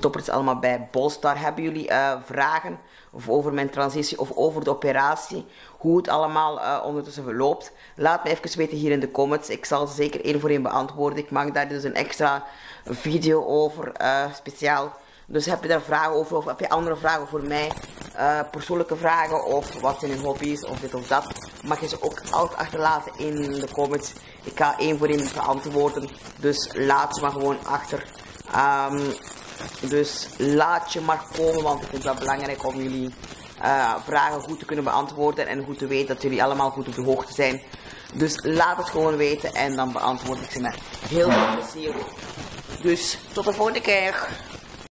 toppers allemaal bij Bolstar. Hebben jullie uh, vragen over mijn transitie of over de operatie? Hoe het allemaal uh, ondertussen verloopt? Laat me even weten hier in de comments. Ik zal zeker één voor één beantwoorden. Ik maak daar dus een extra video over, uh, speciaal. Dus heb je daar vragen over of heb je andere vragen voor mij? persoonlijke vragen of wat zijn je hobby's of dit of dat? Mag je ze ook altijd achterlaten in de comments. Ik ga één voor één beantwoorden. Dus laat ze maar gewoon achter. Um, dus laat je maar komen, want ik vind wel belangrijk om jullie uh, vragen goed te kunnen beantwoorden en goed te weten dat jullie allemaal goed op de hoogte zijn. Dus laat het gewoon weten en dan beantwoord ik ze met heel veel plezier. Dus tot de volgende keer.